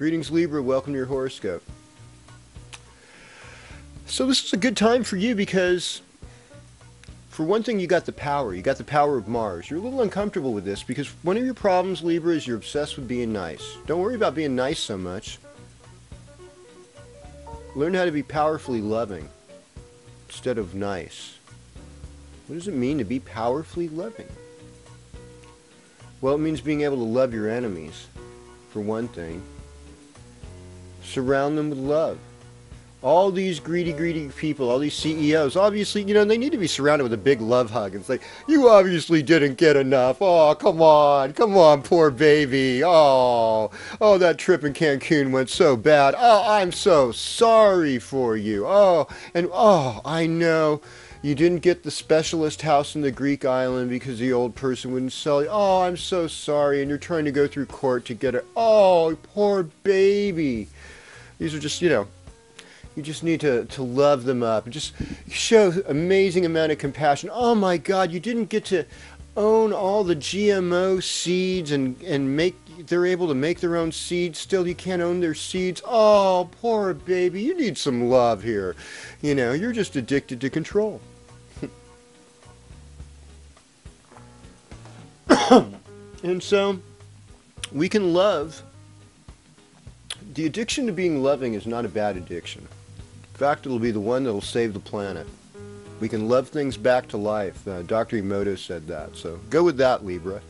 Greetings, Libra. Welcome to your horoscope. So, this is a good time for you because, for one thing, you got the power. You got the power of Mars. You're a little uncomfortable with this because one of your problems, Libra, is you're obsessed with being nice. Don't worry about being nice so much. Learn how to be powerfully loving instead of nice. What does it mean to be powerfully loving? Well, it means being able to love your enemies, for one thing. Surround them with love. All these greedy, greedy people, all these CEOs, obviously, you know, they need to be surrounded with a big love hug and say, You obviously didn't get enough. Oh, come on. Come on, poor baby. Oh, oh, that trip in Cancun went so bad. Oh, I'm so sorry for you. Oh, and oh, I know you didn't get the specialist house in the Greek island because the old person wouldn't sell you. Oh, I'm so sorry. And you're trying to go through court to get it. Oh, poor baby. These are just, you know, you just need to, to love them up. Just show amazing amount of compassion. Oh my God, you didn't get to own all the GMO seeds and, and make they're able to make their own seeds. Still you can't own their seeds. Oh poor baby you need some love here. You know you're just addicted to control. And so we can love the addiction to being loving is not a bad addiction in fact it'll be the one that'll save the planet we can love things back to life. Uh, Dr. Emoto said that. So go with that, Libra.